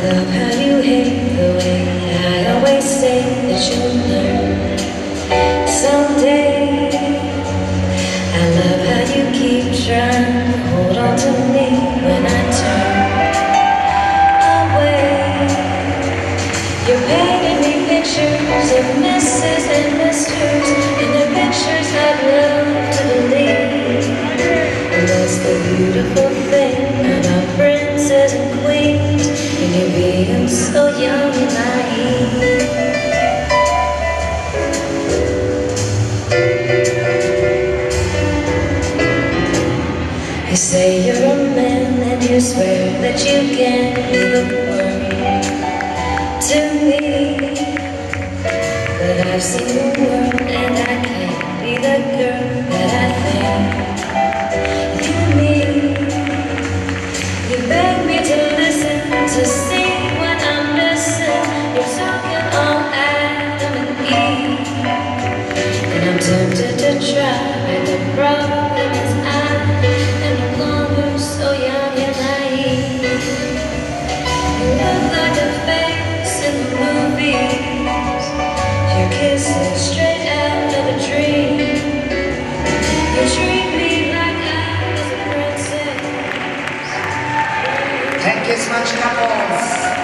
I Love how you hate the way I always say that you'll learn someday. I love how you keep trying to hold on to me when I turn away. You're painting me pictures of misses and misters. So. You say you're a man and you swear that you can't be the one to me. But I've seen the world and I can't be the girl that I think you need. You beg me to listen to see tempted to try, but the I so young and naive. You look like a face in the movies. Straight out of a dream. You treat me like I a princess. Thank you so much, couple.